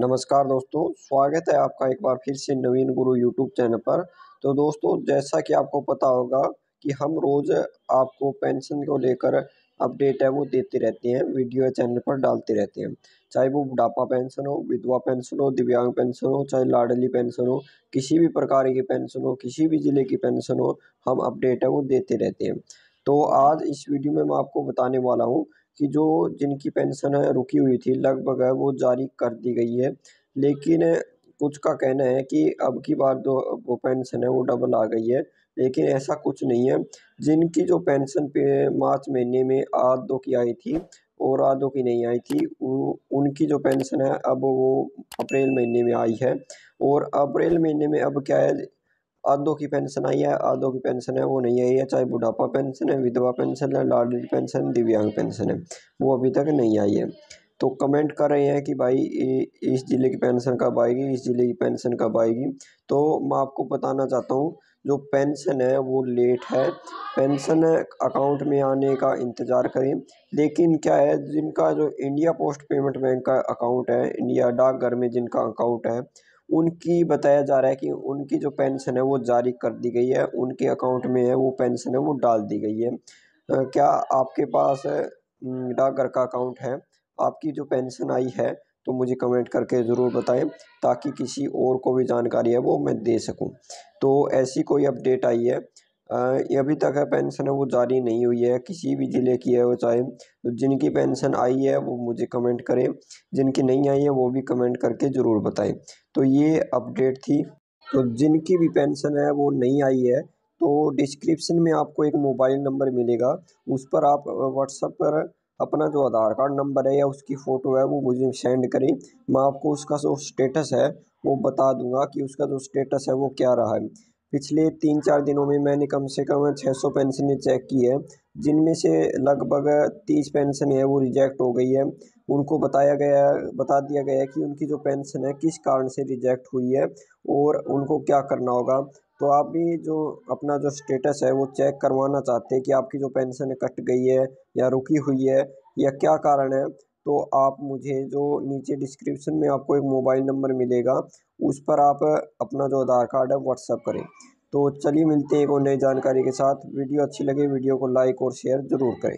नमस्कार दोस्तों, स्वागत है आपका एक बार फिर से नवीन गुरु यूट्यूब चैनल पर। तो दोस्तों, जैसा कि आपको पता होगा कि हम रोज़ आपको पेंशन को लेकर अपडेट है, वो देते रहते हैं, वीडियो चैनल पर डालते रहते हैं। चाहे वो बुढ़ापा पेंशन हो, विधवा पेंशन हो, दिव्यांग पेंशन हो, चाहे लाडली पेंशन हो, किसी भी प्रकार की पेंशन हो, किसी भी ज़िले की पेंशन हो, हम अपडेट है, वो देते रहते हैं। तो आज इस वीडियो में मैं आपको बताने वाला हूँ कि जो जिनकी पेंशन है, रुकी हुई थी, लगभग है, वो जारी कर दी गई है। लेकिन कुछ का कहना है कि अब की बार जो वो पेंशन है, वो डबल आ गई है। लेकिन ऐसा कुछ नहीं है। जिनकी जो पेंशन पे मार्च महीने में आधों की आई थी और आधों की नहीं आई थी उनकी जो पेंशन है, अब वो अप्रैल महीने में आई है। और अप्रैल महीने में अब क्या है आधों की पेंशन आई है आधों की पेंशन है, वो नहीं आई है, चाहे बुढ़ापा पेंशन है, विधवा पेंशन है, लाडली पेंशन, दिव्यांग पेंशन है, वो अभी तक नहीं आई है। तो कमेंट कर रहे हैं कि भाई इस ज़िले की पेंशन कब आएगी, इस ज़िले की पेंशन कब आएगी? तो मैं आपको बताना चाहता हूँ, जो पेंशन है, वो लेट है। पेंशन अकाउंट में आने का इंतज़ार करें। लेकिन क्या है, जिनका जो इंडिया पोस्ट पेमेंट बैंक का अकाउंट है, इंडिया डाकघर में जिनका अकाउंट है उनकी बताया जा रहा है कि उनकी जो पेंशन है वो जारी कर दी गई है, उनके अकाउंट में है, वो पेंशन है, वो डाल दी गई है। क्या आपके पास डाकघर का अकाउंट है? आपकी जो पेंशन आई है तो मुझे कमेंट करके ज़रूर बताएँ, ताकि किसी और को भी जानकारी है, वो मैं दे सकूँ। तो ऐसी कोई अपडेट आई है अभी तक है, पेंशन है, वो जारी नहीं हुई है, किसी भी ज़िले की है वो चाहे तो जिनकी पेंशन आई है, वो मुझे कमेंट करें, जिनकी नहीं आई है, वो भी कमेंट करके ज़रूर बताएँ। तो ये अपडेट थी तो जिनकी भी पेंशन है, वो नहीं आई है तो डिस्क्रिप्शन में आपको एक मोबाइल नंबर मिलेगा, उस पर आप व्हाट्सएप पर अपना जो आधार कार्ड नंबर है या उसकी फ़ोटो है, वो मुझे सेंड करें, मैं आपको उसका जो स्टेटस है, वो बता दूँगा कि उसका जो स्टेटस है, वो क्या रहा है। पिछले तीन चार दिनों में मैंने कम से कम छः सौ पेंशनें चेक की है, जिनमें से लगभग तीस पेंशन है, वो रिजेक्ट हो गई है। उनको बताया गया, बता दिया गया कि उनकी जो पेंशन है, किस कारण से रिजेक्ट हुई है और उनको क्या करना होगा। तो आप भी जो अपना जो स्टेटस है, वो चेक करवाना चाहते हैं कि आपकी जो पेंशन कट गई है या रुकी हुई है या क्या कारण है। तो आप मुझे जो नीचे डिस्क्रिप्शन में आपको एक मोबाइल नंबर मिलेगा, उस पर आप अपना जो आधार कार्ड है व्हाट्सअप करें। तो चलिए मिलते हैं एक और नई जानकारी के साथ। वीडियो अच्छी लगे, वीडियो को लाइक और शेयर ज़रूर करें।